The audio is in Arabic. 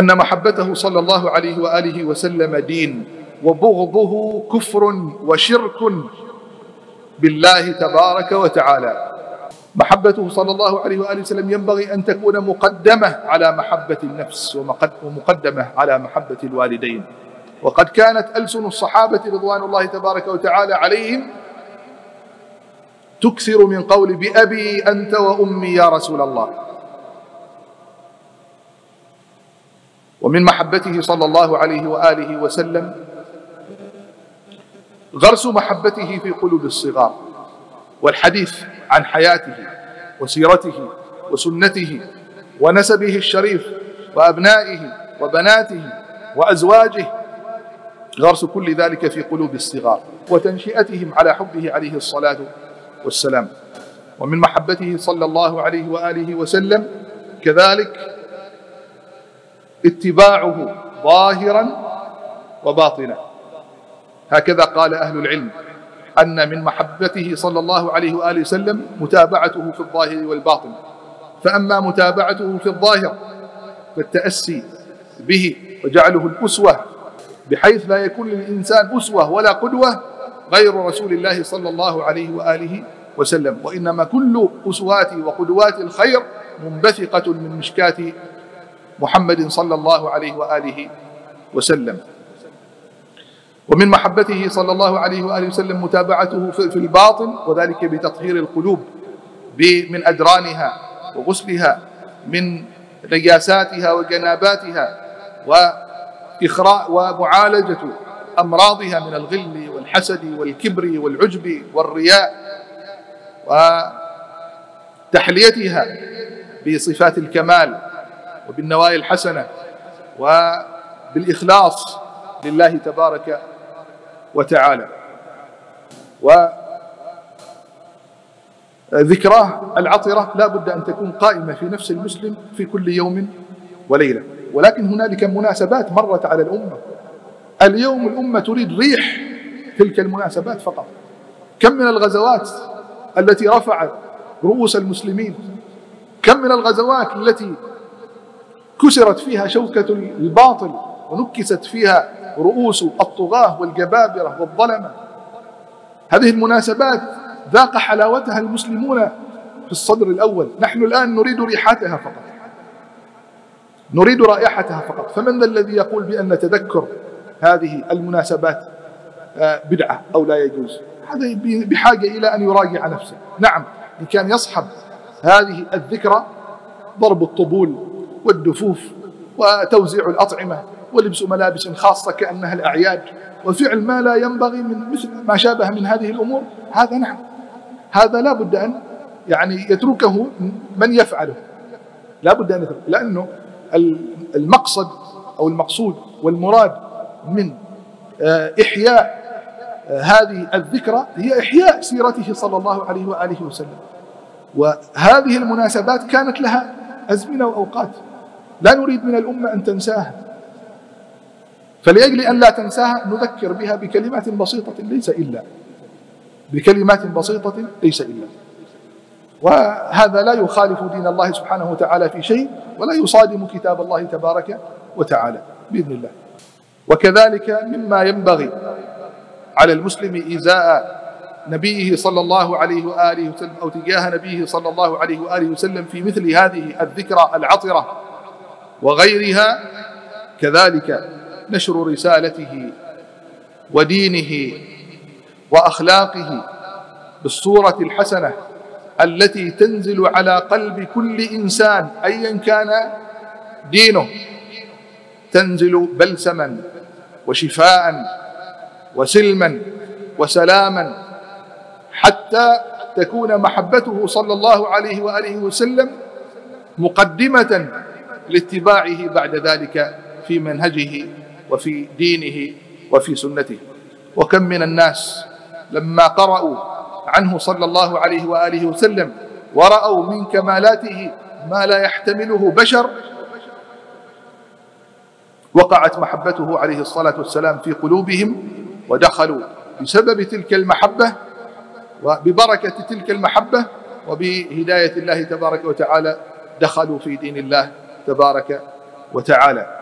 أن محبته صلى الله عليه وآله وسلم دين وبغضه كفر وشرك بالله تبارك وتعالى. محبته صلى الله عليه وآله وسلم ينبغي أن تكون مقدمة على محبة النفس ومقدمة على محبة الوالدين. وقد كانت ألسن الصحابة رضوان الله تبارك وتعالى عليهم تكثر من قول بأبي أنت وأمي يا رسول الله. ومن محبته صلى الله عليه وآله وسلم غرس محبته في قلوب الصغار والحديث عن حياته وسيرته وسنته ونسبه الشريف وأبنائه وبناته وأزواجه غرس كل ذلك في قلوب الصغار وتنشئتهم على حبه عليه الصلاة والسلام. ومن محبته صلى الله عليه وآله وسلم كذلك اتباعه ظاهرا وباطنا. هكذا قال أهل العلم أن من محبته صلى الله عليه وآله وسلم متابعته في الظاهر والباطن. فأما متابعته في الظاهر فالتأسي به وجعله الأسوة بحيث لا يكون للإنسان أسوة ولا قدوة غير رسول الله صلى الله عليه وآله وسلم. وإنما كل أسوات وقدوات الخير منبثقة من مشكاة محمد صلى الله عليه وآله وسلم. ومن محبته صلى الله عليه وآله وسلم متابعته في الباطن وذلك بتطهير القلوب من أدرانها وغسلها من نجاساتها وجناباتها وإخراء ومعالجة أمراضها من الغل والحسد والكبر والعجب والرياء وتحليتها بصفات الكمال وبالنوايا الحسنة وبالإخلاص لله تبارك وتعالى. وذكراه العطرة لا بد أن تكون قائمة في نفس المسلم في كل يوم وليلة. ولكن هنالك مناسبات مرت على الأمة. اليوم الأمة تريد ريح تلك المناسبات فقط. كم من الغزوات التي رفعت رؤوس المسلمين؟ كم من الغزوات التي كسرت فيها شوكة الباطل ونكست فيها رؤوس الطغاة والجبابرة والظلمة. هذه المناسبات ذاق حلاوتها المسلمون في الصدر الأول. نحن الآن نريد ريحتها فقط. نريد رائحتها فقط. فمن ذا الذي يقول بأن تذكر هذه المناسبات آه، بدعة أو لا يجوز؟ هذا بحاجة إلى أن يراجع نفسه. نعم إن كان يصحب هذه الذكرى ضرب الطبول والدفوف وتوزيع الأطعمة ولبس ملابس خاصة كأنها الأعياد. وفعل ما لا ينبغي من مثل ما شابه من هذه الأمور هذا نعم. هذا لا بد أن يعني يتركه من يفعله. لا بد أن يتركه لأنه المقصد أو المقصود والمراد من آه، إحياء آه، هذه الذكرى هي إحياء سيرته صلى الله عليه وآله وسلم. وهذه المناسبات كانت لها أزمنة وأوقات. لا نريد من الأمة أن تنساها. فلأجل أن لا تنساها نذكر بها بكلمات بسيطة ليس إلا. بكلمات بسيطة ليس إلا. وهذا لا يخالف دين الله سبحانه وتعالى في شيء ولا يصادم كتاب الله تبارك وتعالى بإذن الله. وكذلك مما ينبغي على المسلم إزاء نبيه صلى الله عليه وآله وسلم أو تجاه نبيه صلى الله عليه وآله وسلم في مثل هذه الذكرى العطرة وغيرها كذلك نشر رسالته ودينه وأخلاقه بالصورة الحسنة التي تنزل على قلب كل إنسان أيا كان دينه تنزل بلسما وشفاء وسلما وسلاما حتى تكون محبته صلى الله عليه وآله وسلم مقدمة لاتباعه بعد ذلك في منهجه وفي دينه وفي سنته. وكم من الناس لما قرأوا عنه صلى الله عليه وآله وسلم ورأوا من كمالاته ما لا يحتمله بشر وقعت محبته عليه الصلاة والسلام في قلوبهم ودخلوا بسبب تلك المحبة وببركة تلك المحبة وبهداية الله تبارك وتعالى دخلوا في دين الله تبارك وتعالى.